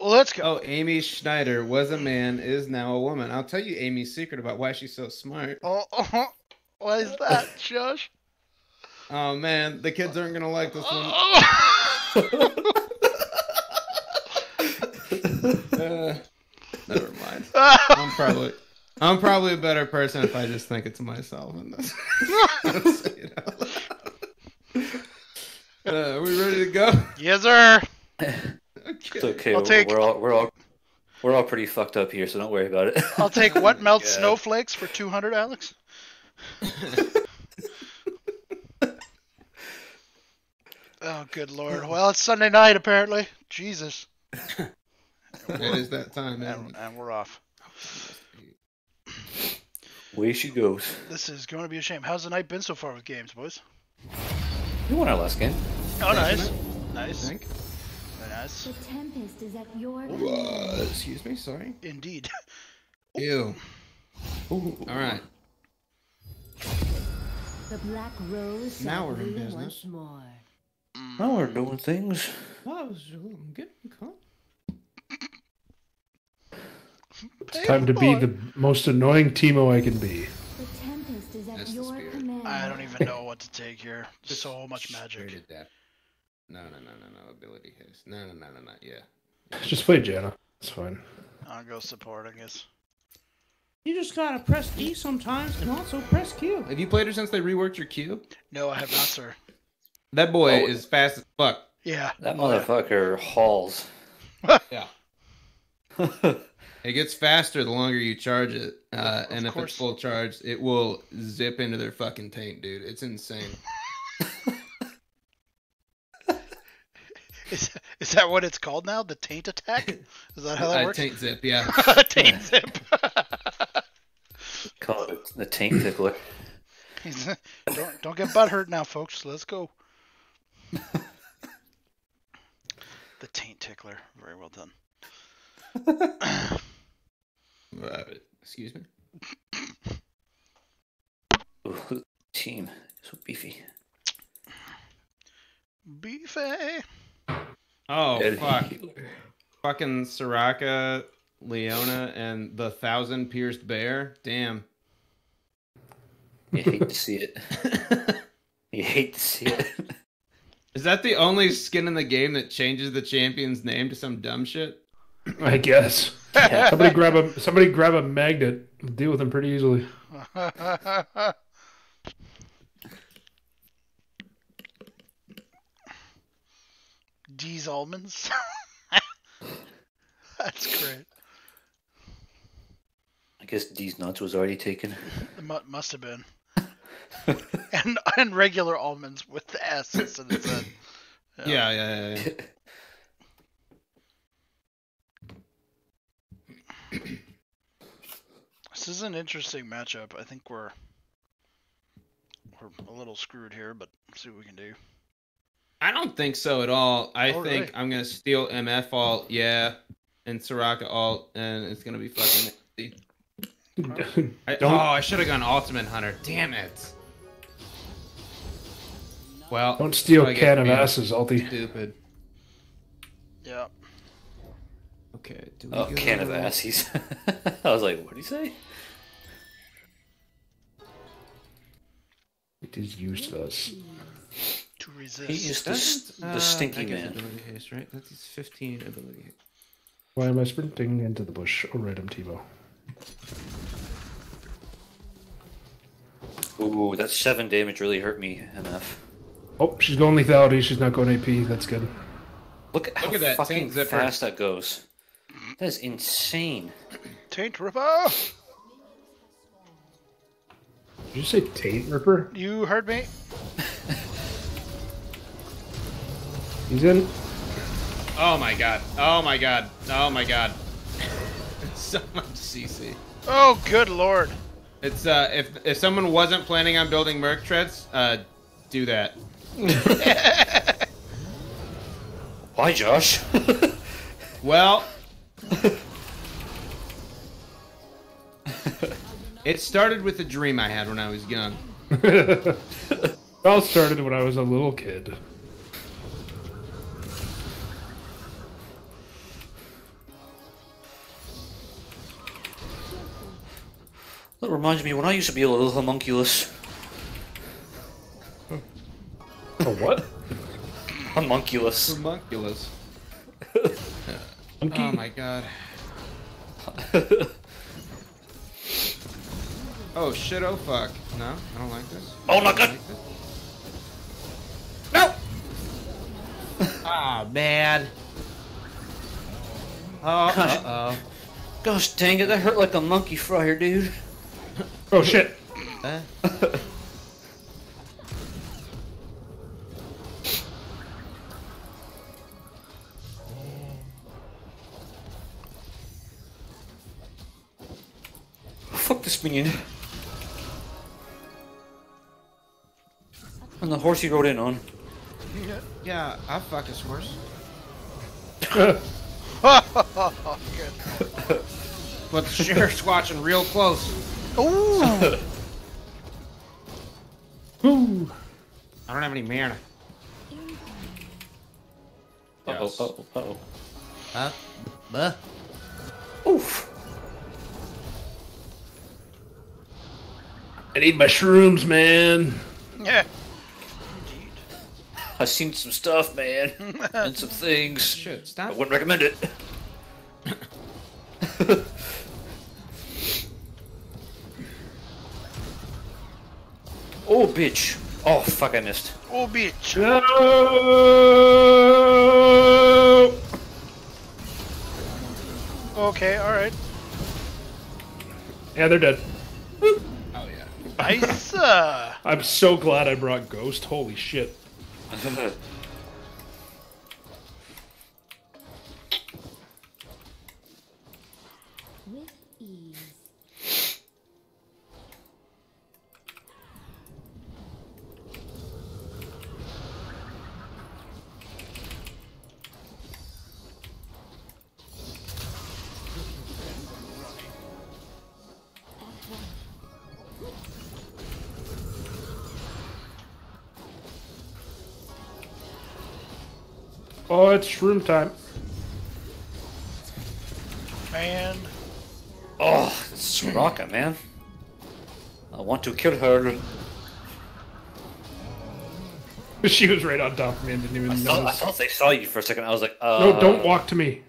Let's go. Oh, Amy Schneider was a man, is now a woman. I'll tell you Amy's secret about why she's so smart. Oh, oh, why is that, Josh? Oh man, the kids aren't gonna like this one. Oh. Uh, never mind. I'm probably I'm probably a better person if I just think it to myself and this. say it out. Uh, are we ready to go? yes, sir. It's okay. I'll we're, take- we're all we're all we're all pretty fucked up here, so don't worry about it. I'll take what melt Yeah. snowflakes for 200, Alex. oh, good lord. Well, it's Sunday night, apparently. Jesus. It is that time, And, isn't and we're off. it? Way she goes. This is going to be a shame. How's the night been so far with games, boys? We won our last game. Oh, nice. I Nice. Think. The Tempest is at your Uh, command. excuse me, sorry. Indeed. Ew. All right. The Black Rose Now we're in business. more. Now we're doing things. Well, it was I'm getting calm. It's time to be the most annoying Teemo I can be. The Tempest is at That's your spirit. command. I don't even know what to take here. So much magic. That. No, no, no, no, no. Ability haste. No, no, no, no, no. Yeah. Just play Janna. It's fine. I'll go support, I guess. You just gotta press E sometimes and also press Q. Have you played her since they reworked your Q? No, I have not, sir. That boy Oh. is fast as fuck. Yeah. That motherfucker hauls. Yeah. It gets faster the longer you charge it, uh, Of and if course. it's full charge, it will zip into their fucking taint, dude. It's insane. Is, is that what it's called now? The taint attack? Is that how that Uh, works? taint zip, yeah. taint zip. Call it the taint tickler. Don't don't get butt hurt now, folks. Let's go. the taint tickler. Very well done. Uh, excuse me. Ooh, team. So beefy. Beefy. Oh Eddie. fuck! Fucking Soraka, Leona, and the thousand pierced bear. Damn. You hate to see it. You hate to see it. Is that the only skin in the game that changes the champion's name to some dumb shit? I guess. Somebody grab a somebody grab a magnet. Deal with them pretty easily. D's almonds. That's great. I guess D's nuts was already taken. It must have been. and and regular almonds with the S instead of Z. Yeah, yeah, yeah. yeah. This is an interesting matchup. I think we're we're a little screwed here, but see what we can do. I don't think so at all. I Oh, think really? I'm gonna steal MF alt, yeah, and Soraka alt, and it's gonna be fucking. nasty. I, oh, I should have gone Ultimate Hunter. Damn it. Well, Don't steal I get can of asses, Alti. Stupid. Yeah. Okay. Do we Oh, go- can of assies. I was like, what did he say? It is useless. To He is the, Doesn't, the uh, stinky that man. Ability haste, right? That's 15 ability haste. Why am I sprinting into the bush? Oh, right, I'm Teemo. Ooh, that seven damage really hurt me enough. Oh, she's going lethality. She's not going AP. That's good. Look at how at that fucking taint zipper. fast that goes. That is insane. Taint Ripper! Did you say Taint Ripper? You heard me? He's in. Oh my god. Oh my god. Oh my god. so much CC. Oh, good lord. It's uh if if someone wasn't planning on building Merc treads, uh do that. Why, Josh? Well, it started with a dream I had when I was young. It all started when I was a little kid. That reminds me when I used to be a little homunculus. A what? Homunculus. Homunculus. Monkey? Oh my god. Oh shit, oh fuck. No, I don't like this. Oh my I don't god! like. No! Ah, man. Oh, uh Gosh dang it, that hurt like a monkey fryer, dude. Oh shit. oh. Fuck this minion. And the horse he rode in on. Yeah, yeah I'll fuck his horse. Good. But the sheriff's watching real close. Ooh. Ooh. Have any mana. Uh oh, Yes. uh oh, uh oh. Uh, uh. Oof. I need my shrooms, man. Yeah. I've seen some stuff, man. and some things. Shit, I wouldn't recommend it. oh, bitch. Oh, fuck, I missed. Oh, bitch. No! Okay, alright. Yeah, they're dead. Oh yeah. Nice. uh, I'm so glad I brought Ghost. Holy shit. With ease. Oh, it's shroom time. man. oh, it's Soraka, man. I want to kill her. She was right on top of me and didn't even I thought, I thought they saw you for a second. I was like, uh. No, don't walk to me.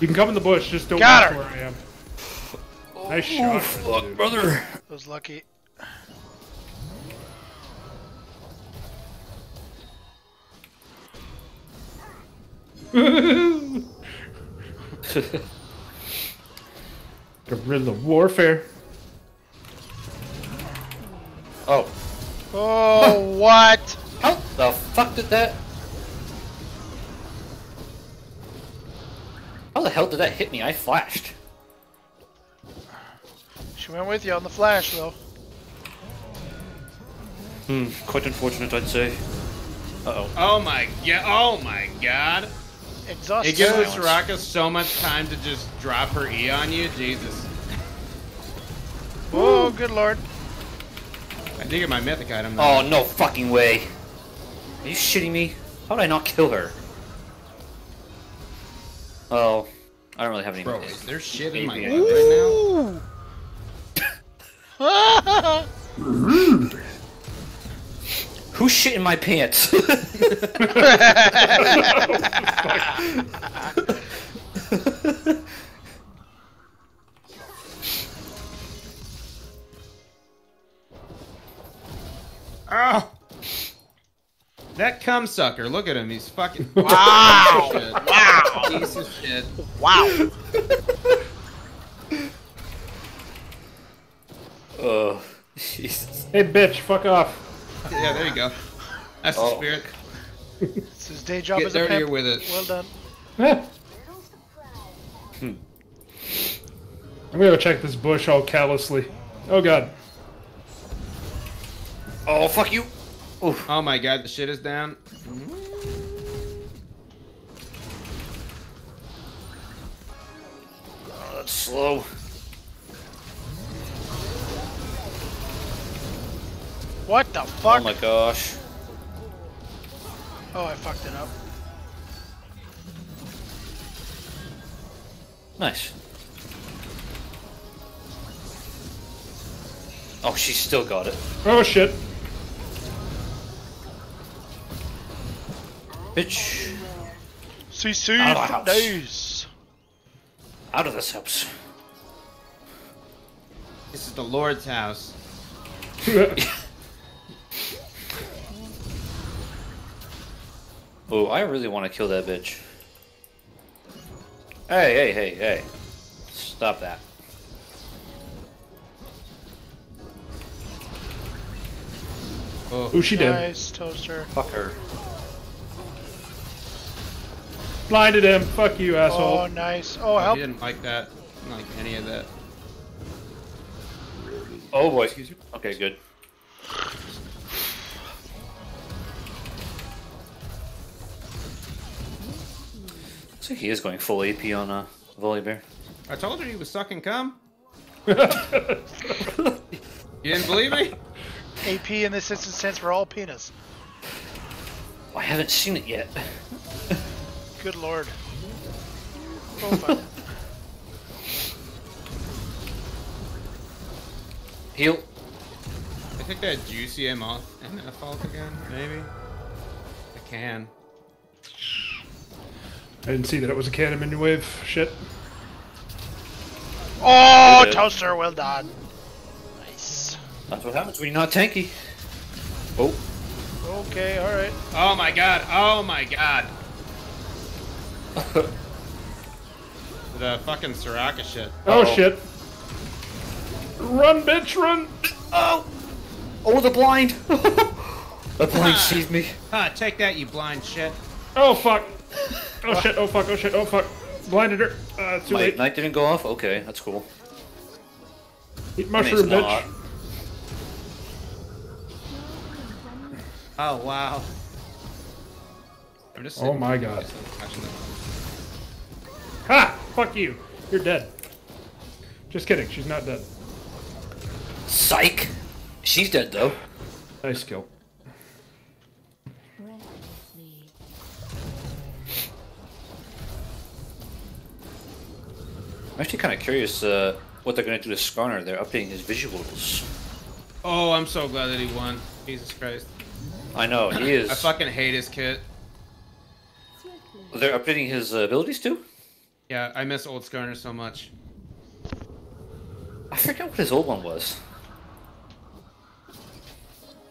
You can come in the bush, just don't Got walk her. to where I am. Nice shot. Fuck, Oh, brother. I was lucky. Guerrilla warfare. Oh. Oh, what? How the fuck did that? How the hell did that hit me? I flashed. She went with you on the flash, though. Hmm, quite unfortunate, I'd say. Uh oh. Oh my god. Oh my god. Exhaust It gives silence. Soraka so much time to just drop her E on you. Jesus. Oh, good lord. I did get my mythic item. though. Oh, no fucking way. Are you shitting me? How did I not kill her? Oh, I don't really have any. Bro, is there shit in my Maybe. mug right now? Ooh. Who shit in my pants? Oh! That cum sucker. Look at him. He's fucking. Wow. Shit. wow. Piece of shit. Wow. oh, Jesus. Hey, bitch, fuck off. Yeah, there you go. That's the Oh. spirit. It's his day job Get as a dirtier pimp. with it. Well done. Hmm. I'm gonna go check this bush all callously. Oh god. Oh, fuck you. Oh my god, the shit is down. Oh, that's slow. What the fuck? Oh my gosh. Oh, I fucked it up. Nice. Oh, she still got it. Oh shit. Bitch. CC Out of the house. days. Out of this house. This is the Lord's house. Oh, I really want to kill that bitch. Hey, hey, hey, hey. Stop that. Oh, Ooh, she did. Nice toaster. Fuck her. Blinded him. Fuck you, asshole. Oh, nice. Oh, he help. didn't like that. Didn't like any of that. Oh boy. Okay, good. Looks like he is going full AP on uh, Volibear. I told her he was sucking cum. you didn't believe me? AP in this instance stands for all penis. I haven't seen it yet. Good lord. Oh. Heal. I think that juicy him off and then fault again, maybe. I can. I didn't see that it was a cannon minion wave. Shit. Oh, toaster, well done. Nice. That's what happens when you're not tanky. Oh. Okay, alright. Oh my god! Oh my god! the fucking Soraka shit. Oh Uh-oh. shit. Run, bitch, run! Oh! Oh, the blind! the blind sees me. Ha! Take that, you blind shit. Oh fuck. Oh shit, oh fuck, oh shit, oh fuck. Blinded her. Uh, too My late. knight didn't go off? Okay, that's cool. Eat mushroom, it's not. bitch. Oh wow. I'm just. Oh my God. just watching the- Ha! Fuck you. You're dead. Just kidding, she's not dead. Psych! She's dead though. Nice kill. I'm actually kind of curious uh, what they're going to do to Skarner. They're updating his visuals. Oh, I'm so glad that he won. Jesus Christ. I know, he is. I fucking hate his kit. They're updating his uh, abilities too? Yeah, I miss old Skarner so much. I forget what his old one was.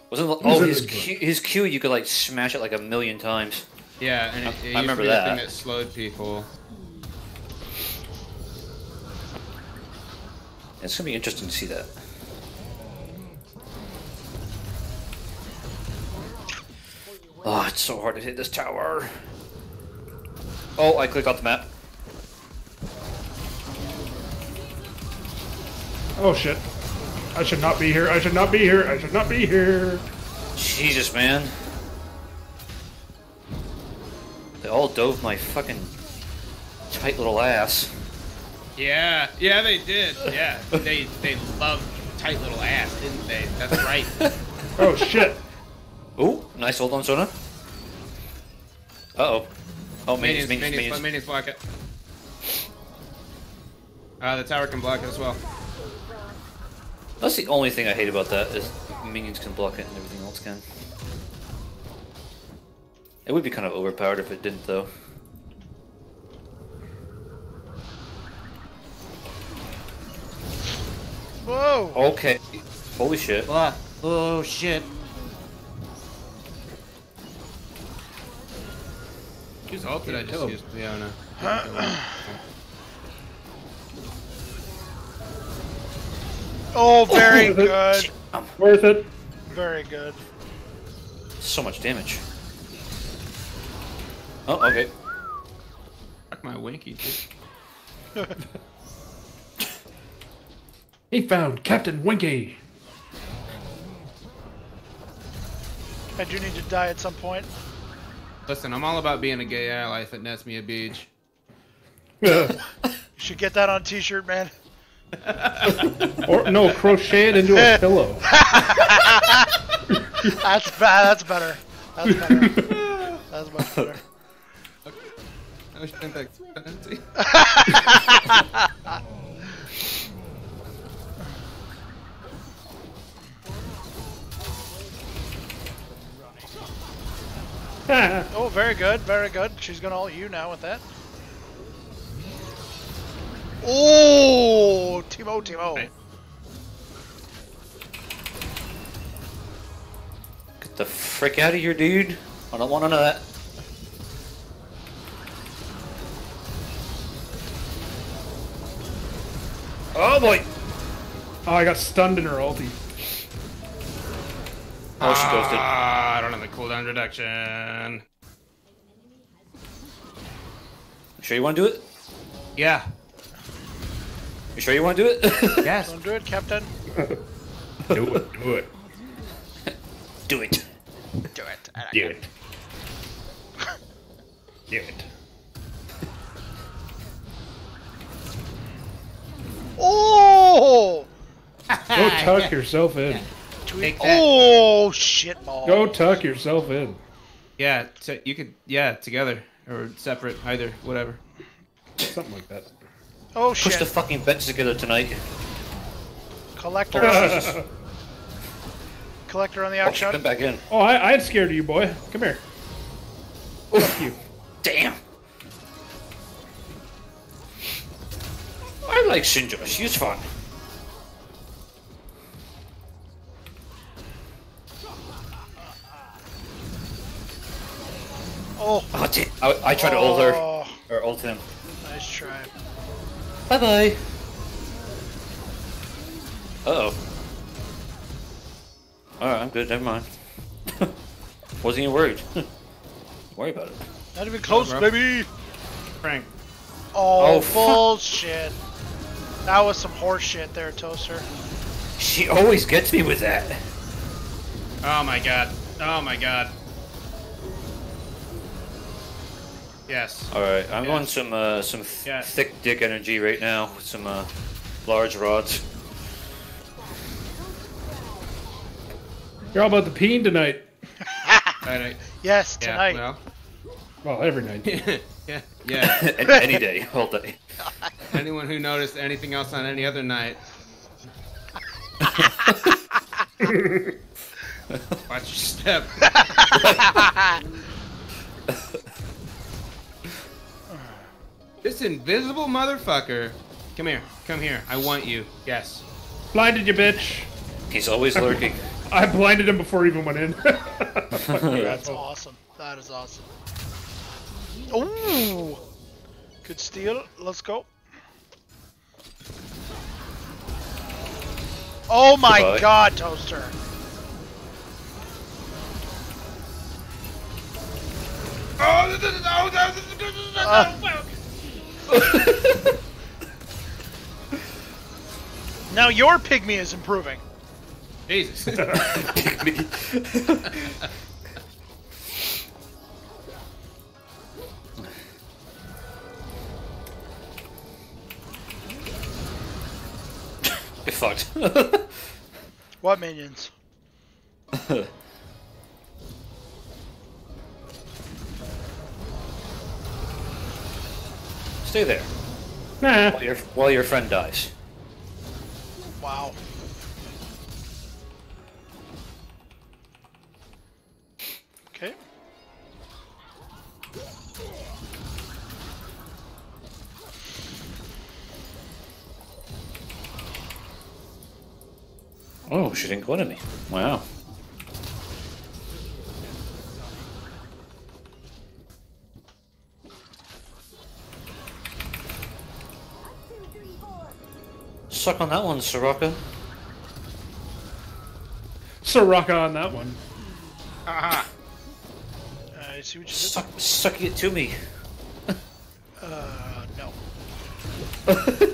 Wasn't it, oh in his his Q, his Q you could like smash it like a million times. Yeah, and it, I- it I used remember to be the that. thing that slowed people. It's gonna be interesting to see that. Oh, it's so hard to hit this tower. Oh, I clicked off the map. Oh shit. I should not be here. I should not be here. I should not be here. Jesus, man. They all dove my fucking tight little ass. Yeah, yeah, they did. Yeah, they they loved tight little ass, didn't they? That's right. Oh shit. Ooh, nice hold on, Sona. Uh oh. Oh, minions, minions, minions, minions, minions. minions, block it. Uh, the tower can block it as well. That's the only thing I hate about that is minions can block it and everything else can. It would be kind of overpowered if it didn't, though. Whoa! Okay. Holy shit. Blah. Oh shit. Whose ult did I just use? Leona. Oh, very Worth it. good. Worth it. Very good. So much damage. Oh, okay. Fuck my winky. dude. He found Captain Winky. I do need to die at some point. Listen, I'm all about being a gay ally if it nets me a beach. You should get that on a t-shirt, man. or no, crochet it into a pillow. That's bad. That's better. That's better. That's much better. Push Oh, very good, very good. She's gonna ult you now with that. Oh, Teemo, Teemo. Get the frick out of here, dude. I don't want none of that. Oh boy! Oh, I got stunned in her ulti. Oh, she ghosted. Ah, I don't have the cooldown reduction. You sure you want to do it? Yeah. You sure you want to do it? Yes. Don't do it, Captain. Do it, do it, do it. Do it. do it. Do it. Oh! Go tuck yourself in. Take that. Oh, shit ball. Go tuck yourself in. Yeah, t- you could. Yeah, together or separate, either, whatever. Something like that. Oh, Push shit. Push the fucking bench together tonight. Collector. Collector on the Oh, she outside. come back in. Oh, I, I ain't scared of you, boy. Come here. Fuck you. Damn. I like Shinjo. She's fun. Oh, Oh. I, I tried to ult her. Oh, Or ult him. nice try. Bye bye. Uh oh. Alright, I'm good. Never mind. Wasn't even worried. Worry about it. Not even close, bro. baby. Frank. Oh, Oh, fuck. bullshit. That was some horse shit there, Toaster. She always gets me with that. Oh my god. Oh my god. Yes. Alright, I'm Yeah. going some uh, some th- Yeah. thick dick energy right now with some uh, large rods. You're all about the peen tonight. Alright. Yes, Yeah. tonight. Well. Well, every night. yeah. Yeah. Any day, all day. Anyone who noticed anything else on any other night. Watch your step. This invisible motherfucker. Come here. Come here. I want you. Yes. Blinded you, bitch. He's always lurking. I blinded him before he even went in. That's awesome. That is awesome. Ooh. Good steal. Let's go. Oh my Goodbye. god, Toaster. Now your pygmy is improving. Jesus. Get fucked. What minions? Stay there Nah. while your while your friend dies. Wow. Okay. Oh, she didn't go to me. Wow. Suck on that one, Soraka. Soraka on that one. Aha. I see what you did. Suck, suck it to me. Uh, no.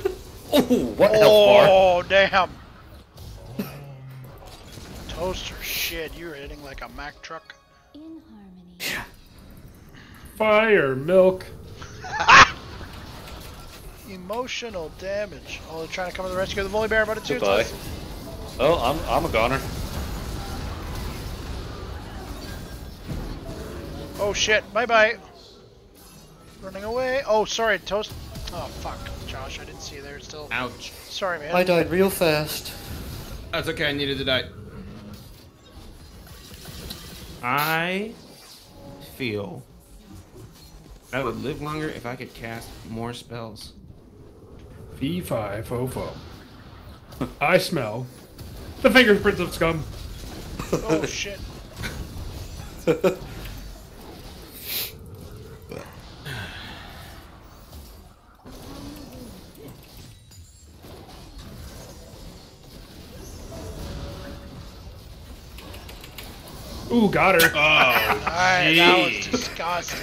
Oh, what health bar? Oh, damn. Toaster, shit, you're hitting like a Mack truck. In harmony. Fire, milk. Emotional damage. Oh, they're trying to come to the rescue of the Volibear, but it's you. Goodbye. Oh, I'm I'm a goner. Oh, shit. Bye bye. Running away. Oh, sorry, toast. Oh fuck, Josh, I didn't see you there still. Ouch. Sorry, man. I died real fast. That's okay. I needed to die. I feel I would live longer if I could cast more spells. Fee fi fo fo. I smell the fingerprints of scum. Oh shit. Ooh, got her. Oh, Alright, that was disgusting.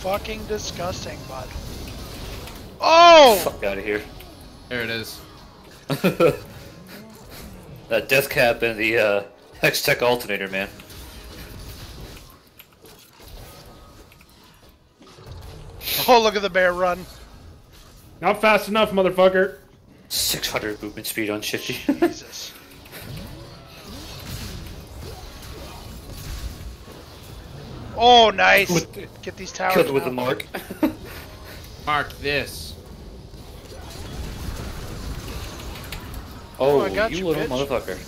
Fucking disgusting, bud. Oh! Fuck out of here. There it is. that death cap and the uh, Hextech Alternator, man. Oh, look at the bear run. Not fast enough, motherfucker. 600 movement speed on Shifty. Jesus. Oh, nice. With- Get these towers. Killed with the mark. Mark this. Oh, oh, I got you you, little bitch. motherfucker.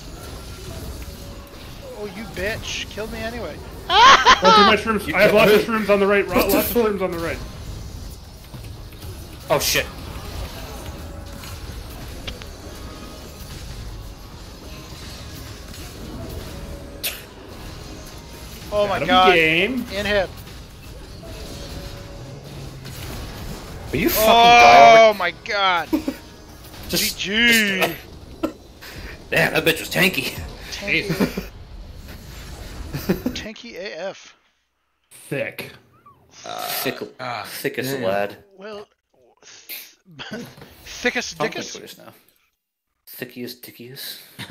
Oh, you bitch. Killed me anyway. Don't do my shrooms. I have lots of shrooms on the right. ro- Lots of shrooms on the right. Oh shit. Oh my Adam god. Game. In him. Are you oh, fucking die Oh already? my god. Just, GG. Damn, that bitch was tanky. Tanky, tanky AF. Thick. Thick, ah, thickest damn. lad. Well, th- thickest Tongue dickus. twist now. Thickiest dickiest.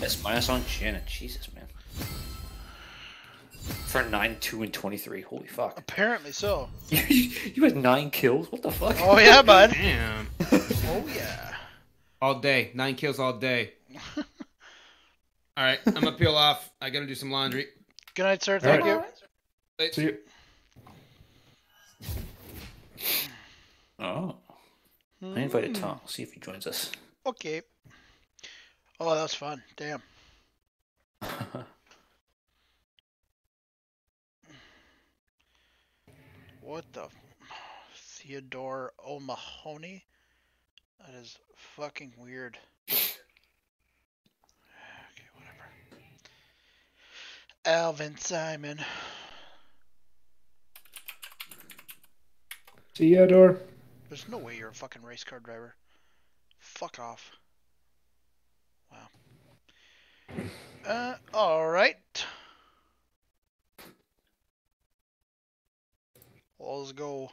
That's minus on Janet. Jesus, man. For 9, 2, and 23. Holy fuck. Apparently so. you had 9 kills? What the fuck? Oh yeah, bud. Damn. Oh yeah. All day. Nine kills all day. all right. I'm gonna peel off. I gotta do some laundry. Good night, sir. Thank Alright. you. See you. Oh. I invited Tom. We'll see if he joins us. Okay. Oh, that was fun. Damn. What the? Theodore O'Mahony? That is fucking weird. Okay, whatever. Alvin Simon. Theodore. There's no way you're a fucking race car driver. Fuck off. Wow. Uh, alright. Let's go.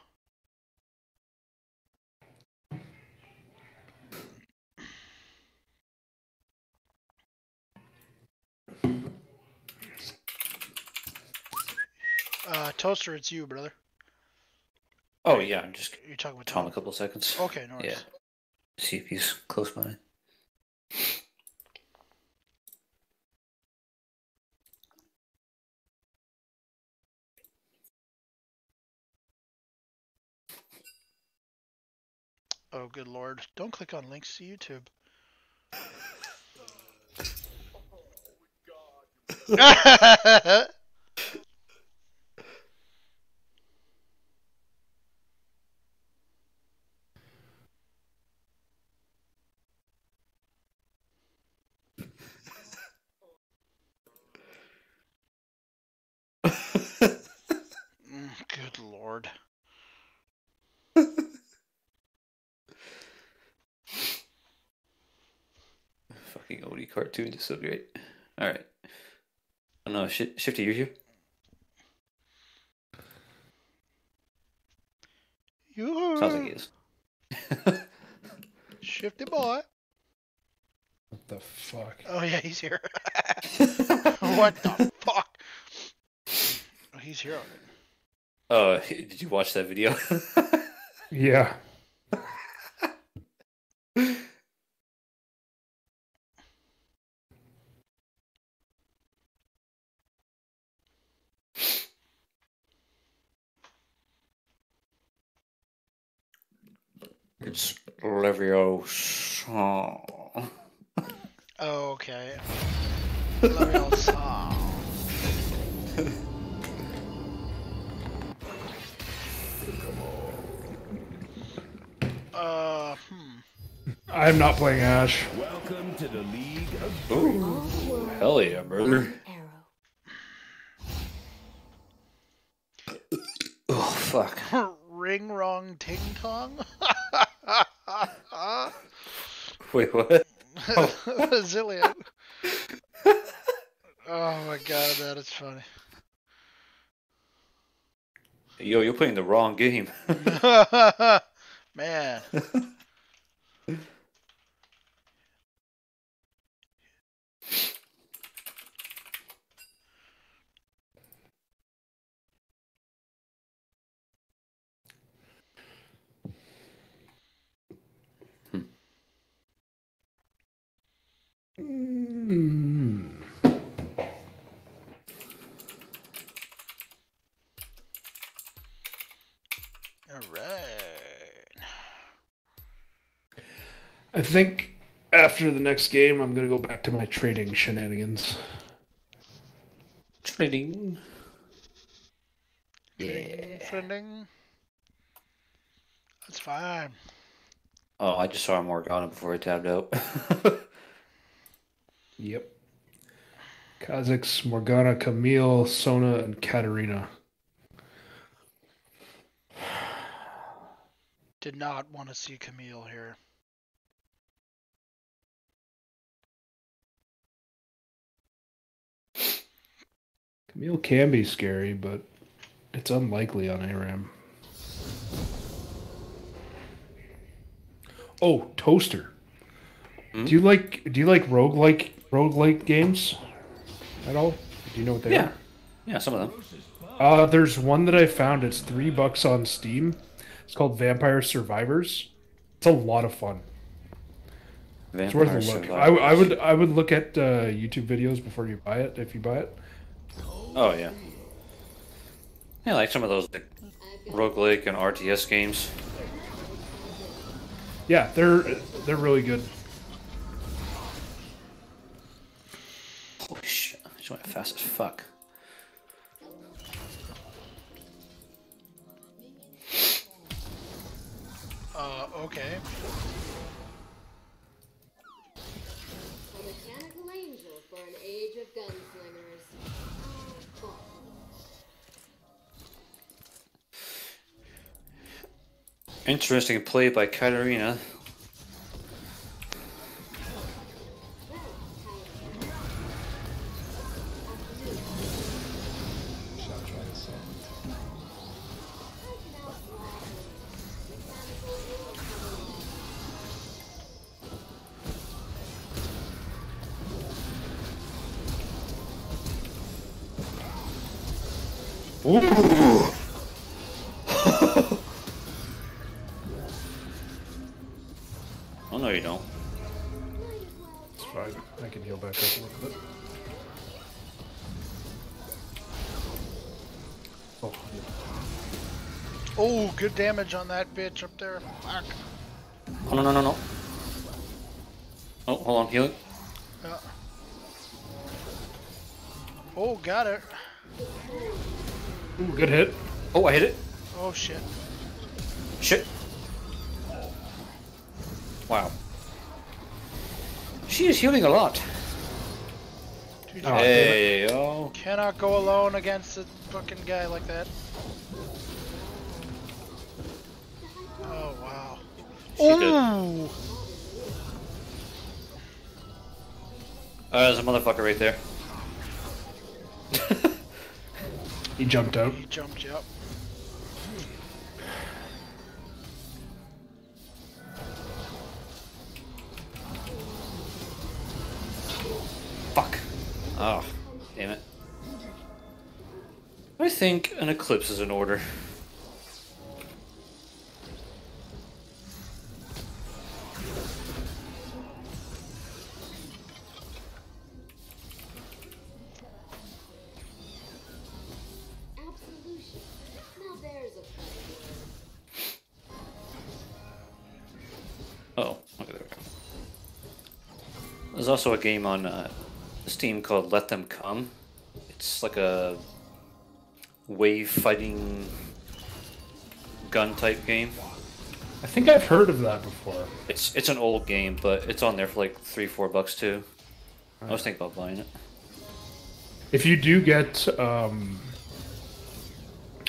Uh, Toaster, it's you, brother. Oh, yeah, I'm just You're talking with Tom Tom. a couple seconds. Okay, no worries. Yeah. See if he's close by. Oh, good lord. Don't click on links to YouTube. Mm, good lord. Fucking two. cartoons is so great. Alright. Oh no, Sh- Shifty, you're here? You Sounds like he is. shifty boy. What the fuck? Oh yeah, he's here. what the fuck? Oh, he's here already. Oh, did you watch that video? Yeah. Uh, hmm. I'm not playing Ashe. Welcome to the League of Ooh, hell yeah, brother. Arrow. Oh, fuck. Ring wrong ting tong? Wait, what? Zillion. oh my god, that is funny. Yo, you're playing the wrong game. Man. Alright. Hmm. I think after the next game, I'm gonna go back to my trading shenanigans. Trading. Yeah. Friending. That's fine. Oh, I just saw him work on it before I tabbed out. Yep. Kha'Zix, Morgana, Camille, Sona, and Katarina. Did not want to see Camille here. Camille can be scary, but it's unlikely on ARAM. Oh, Toaster. Hmm? Do you like do you like roguelike roguelike games at all? Do you know what they yeah. are? Yeah, some of them. Uh, there's one that I found. It's three bucks on Steam. It's called Vampire Survivors. It's a lot of fun. It's worth a look. I, I would I would look at uh, YouTube videos before you buy it. If you buy it, Oh, yeah. Yeah, like some of those like, roguelike and RTS games. yeah, they're they're really good. Holy shit. I just went fast as fuck. Uh, okay. Interesting play by Katarina. Oh, good damage on that bitch up there. Fuck. Oh, no, no, no, no. Oh, hold on, healing. Yeah. Oh, got it. Ooh, good hit. Oh, I hit it. Oh shit. Shit. Wow. She is healing a lot. Dude, Oh, Hey, yo. cannot go alone against a fucking guy like that. Uh, there's a motherfucker right there. He jumped out. He jumped you up. Fuck. Oh, damn it. I think an eclipse is in order. Also a game on uh, Steam called Let Them Come. It's like a wave fighting gun type game. I think I've heard of that before. It's it's an old game, but it's on there for like three, four bucks too. I was thinking about buying it. If you do get um,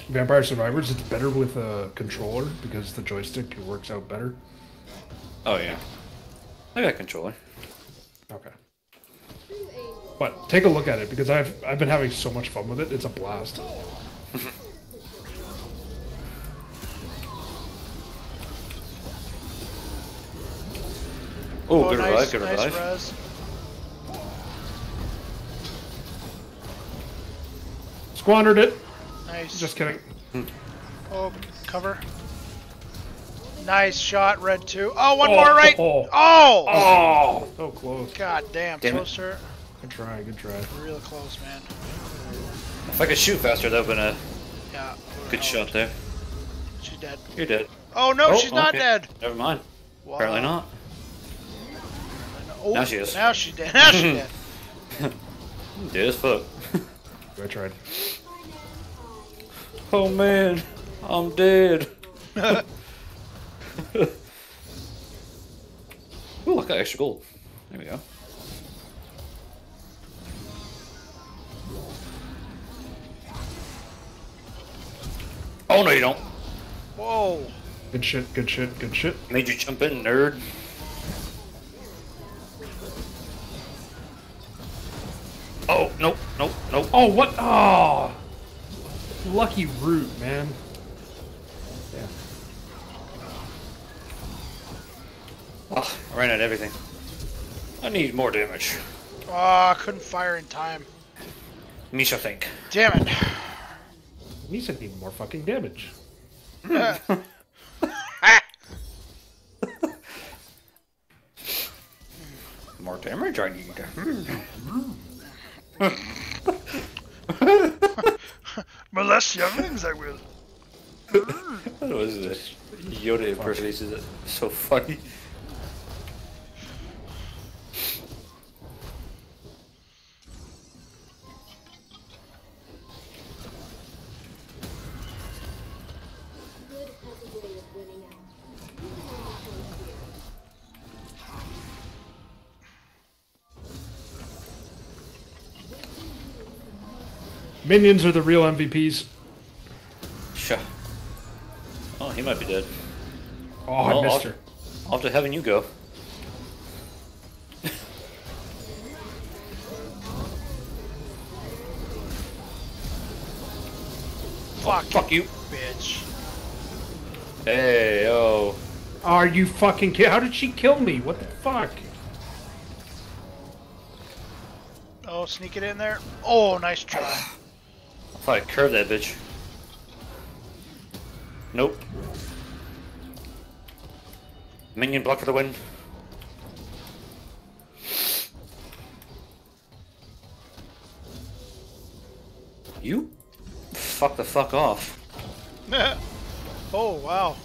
Vampire Survivors, it's better with a controller because the joystick works out better. Oh yeah, I got a controller. Okay. But take a look at it because I've I've been having so much fun with it. It's a blast. Oh, oh good nice, revive, good nice revive. res. Squandered it. Nice. Just kidding. oh, cover. Nice shot, red two. Oh, one Oh, more right. oh. Oh, Oh, so close. god damn, Damn it. Good try. Good try. Real close, man. If I could shoot faster, that would've been a Yeah. good shot there. She's dead. You're dead. Oh no, Oh, she's not okay. dead. Never mind. Wow. Apparently not. Oh, Now she is. Now she's dead. Now she's dead. Dead as fuck. I tried. Oh man, I'm dead. Ooh, I got extra gold. There we go. Oh no, you don't. Whoa. Good shit. Good shit. Good shit. Made you jump in, nerd. Oh, nope, nope, nope. Oh, what? Oh, lucky root, man. Oh, I ran out of everything. I need more damage. Oh, I couldn't fire in time. Misha think. Damn it. He said need more fucking damage. More damage I need. Hmm. Molest younglings, I will. What was this? Yoda impersonates it. So funny. Minions are the real MVPs. Sure. Oh, he might be dead. Oh, I missed I'll- her. Off to having you go. Fuck, Fuck you. bitch. Hey, yo. Are you fucking kidding? How did she kill me? What the fuck? Oh, sneak it in there. Oh, nice try. Thought I curved that bitch. Nope. Minion block for the win. You? Fuck the fuck off. oh, wow.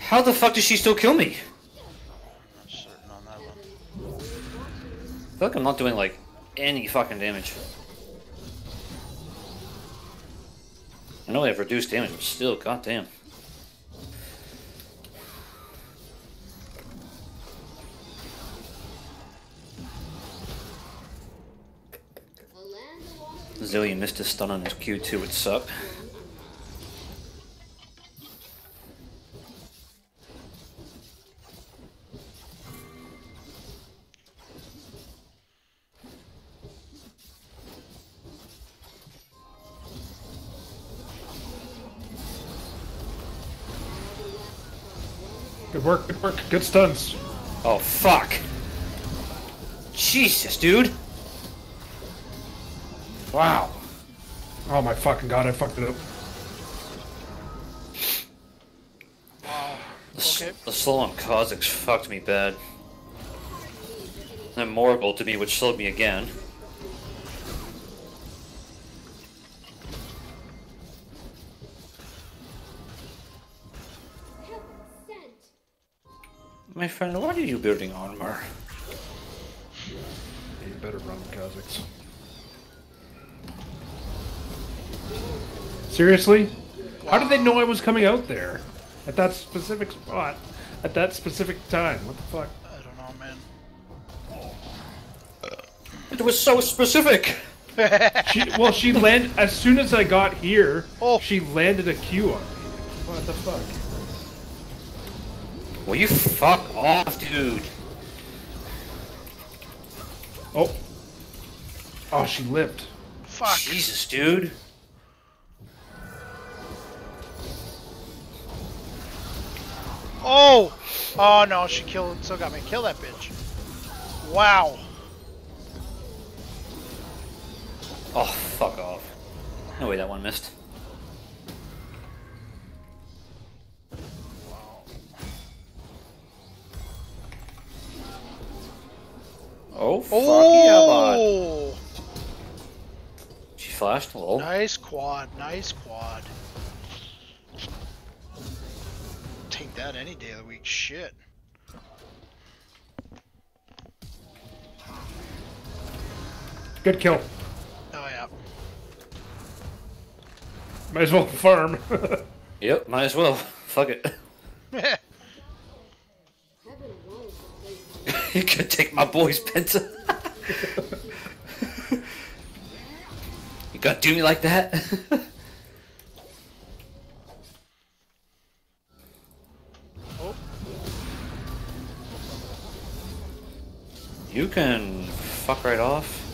How the fuck does she still kill me? Certain on that one. I feel like I'm not doing like any fucking damage. I know I have reduced damage, but still, goddamn. Zillion missed a stun on his Q2 would suck. Work, good work, good stunts. Oh fuck! Jesus, dude! Wow. Oh my fucking god, I fucked it up. The, s- Okay. the slow on Kha'Zix fucked me bad. Then Morgul to me, which slowed me again. My friend, why are you building armor? You better run, Kha'Zix. Seriously? How did they know I was coming out there? At that specific spot? At that specific time? What the fuck? I don't know, man. It was so specific. She, well, she landed as soon as I got here. Oh. She landed a Q on me. What the fuck? Will you fuck off, dude? Oh. Oh, she lived. Fuck. Jesus, dude. Oh! Oh no, she killed. Still got me. Kill that bitch. Wow. Oh, fuck off. No way that one missed. Oh, fuck yeah, bud. Oh! She flashed? Lol. Nice quad. Nice quad. Take that any day of the week. Shit. Good kill. Oh yeah. Might as well farm. Yep, might as well. Fuck it. Heaven knows the place you could take my boy's Penta. you gonna do me like that? Oh. You can fuck right off.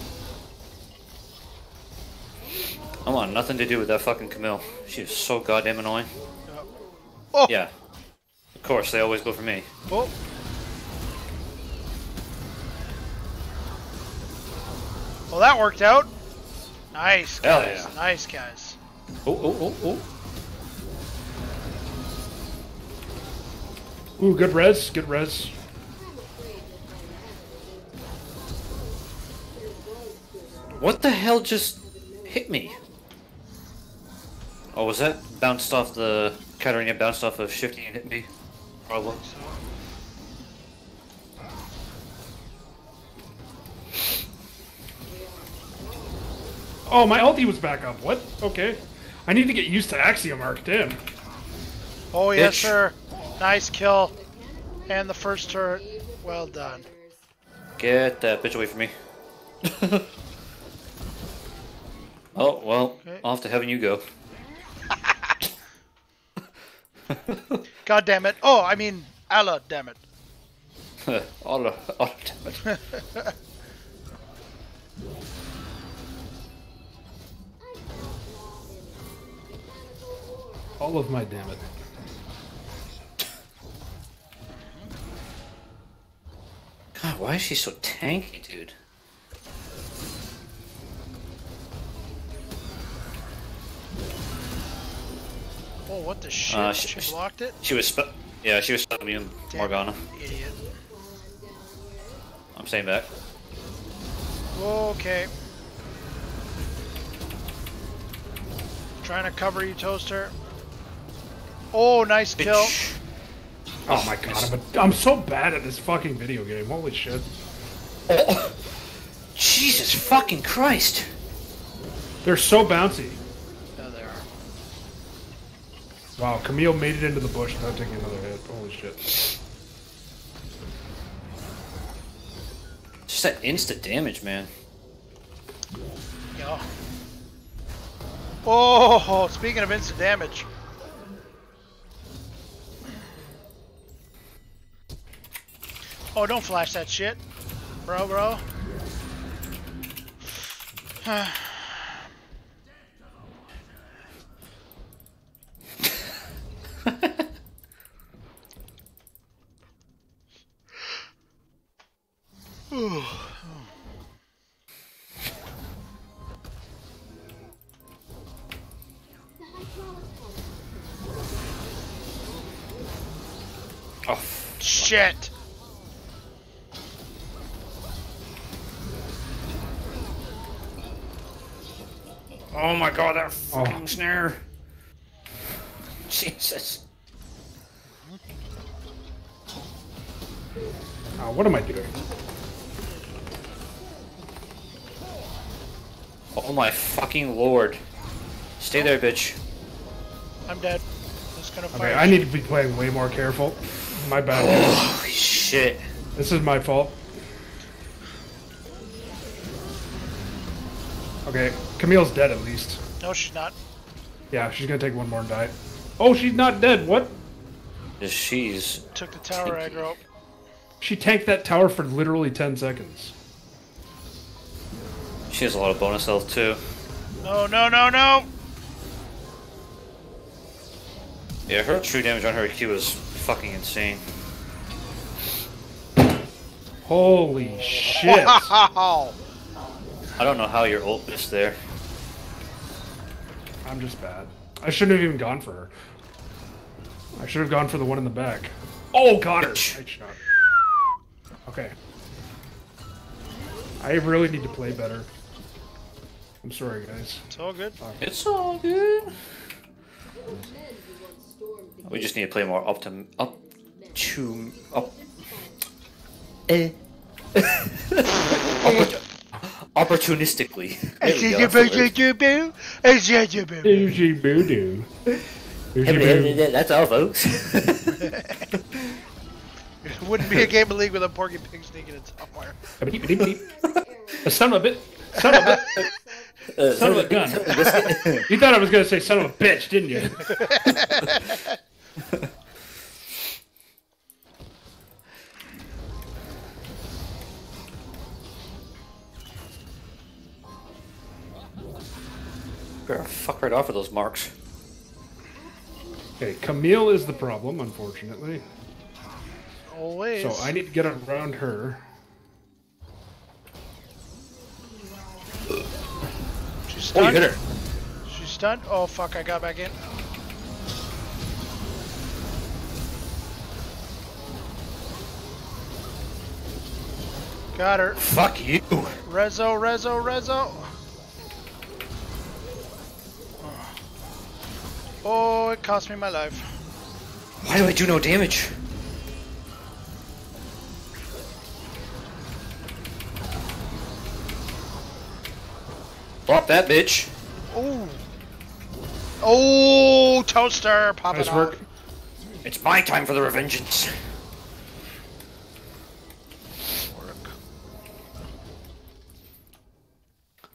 I want nothing to do with that fucking Camille. She is so goddamn annoying. Oh. Yeah. Of course, they always go for me. Oh. Well, that worked out. Nice, Hell guys. yeah. Nice, guys. Oh, oh, oh, oh. Ooh, good res. Good res. What the hell just hit me? Oh, was that bounced off the Katarina bounced off of shifting and hit me? Probably. Oh, my ulti was back up. What? Okay. I need to get used to Axiom Arc. Damn. Oh, yes, Bitch. sir. Nice kill. And the first turret. Well done. Get that bitch away from me. oh, well, Okay. off to heaven you go. God damn it. Oh, I mean, Allah damn it. Allah, Allah damn it. All of my damn it. God, why is she so tanky, dude? Oh, what the shit? Uh, she, she- blocked it? She was, spe- yeah, she was spell immune, Damn Morgana. Idiot. I'm staying back. Okay. Trying to cover you, Toaster. Oh, nice kill. Oh my god, I'm, a, I'm so bad at this fucking video game. Holy shit. Oh, Jesus fucking Christ! They're so bouncy. Yeah, they are. Wow, Camille made it into the bush without taking another hit. Holy shit. Just that instant damage, man. Yeah. Oh, speaking of instant damage. Oh, don't flash that shit. Bro, bro. Oh, Shit. My god, that oh. fucking Oh. snare! Jesus. Oh, what am I doing? Oh my fucking lord. Stay there, bitch. I'm dead. Just gonna Okay. I need to be playing way more careful. My bad. Holy shit. This is my fault. Okay, Camille's dead at least. No, she's not. Yeah, she's gonna take one more and die. Oh, she's not dead. What? Just she's. Took the tower Thank you. aggro. She tanked that tower for literally 10 seconds. She has a lot of bonus health too. No, no, no, no. Yeah, her true damage on her Q is fucking insane. Holy shit. Wow. I don't know how your ult missed there. I'm just bad. I shouldn't have even gone for her. I should have gone for the one in the back. Oh, got her. Nice shot. Okay. I really need to play better. I'm sorry, guys. It's all good. It's all good. Men who once stormed the We just need to play more optim up to up. Eh. Oppor- opportunistically. There we go, that's the word. Uji voodoo. Uji That's all, folks. It wouldn't be a game of League with a Porky Pig sneaking in somewhere. A son of a bit. Son of a Uh, son of a gun. You thought I was gonna say son of a bitch, didn't you? Better fuck right off of those marks. Okay, Camille is the problem, unfortunately. Always. So I need to get around her. She's Oh, you hit her. She's stunned. Oh fuck! I got back in. Got her. Fuck you. Rezo, Rezo, Rezo. Oh, it cost me my life. Why do I do no damage? Drop that bitch. Oh. Oh, toaster popping Nice off. work. It's my time for the revengeance. Work.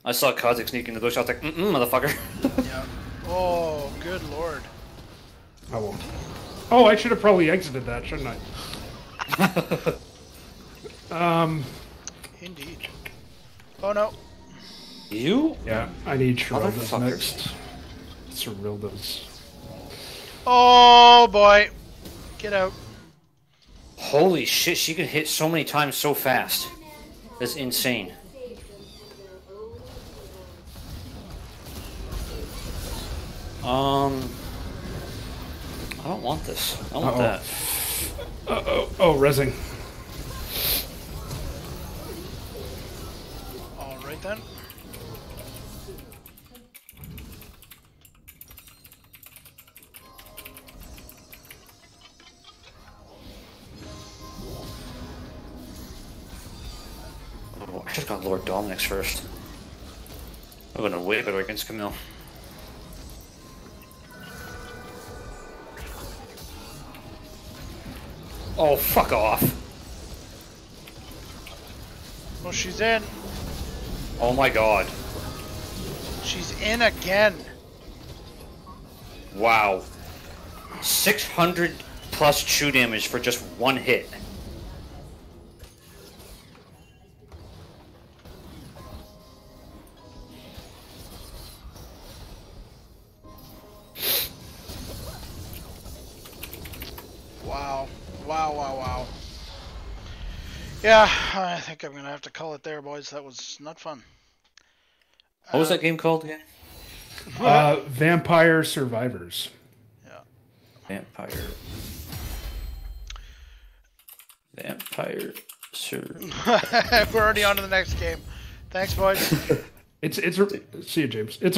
I saw Kha'Zix sneak in the bush. I was like, mm mm, motherfucker. Yeah. Oh, I should have probably exited that, shouldn't I? Um, Indeed. Oh no. you? yeah, I need Serylda's Motherfucker. next. Serylda's. Oh boy. Get out. Holy shit, she can hit so many times so fast. That's insane. Um, I don't want this. I want Uh-oh. that. Uh oh, oh, resing. All right then. Oh, I should have gone Lord Dominik's first. I'm gonna way better against Camille. Oh, fuck off. Oh, she's in. Oh my god. She's in again. Wow. 600 plus true damage for just one hit. Yeah, I think I'm gonna have to call it there, boys. That was not fun. What was that game called again? Uh, Vampire Survivors. Yeah. Vampire. Vampire. Sir. We're already on to the next game. Thanks, boys. It's it's see you, James. It's a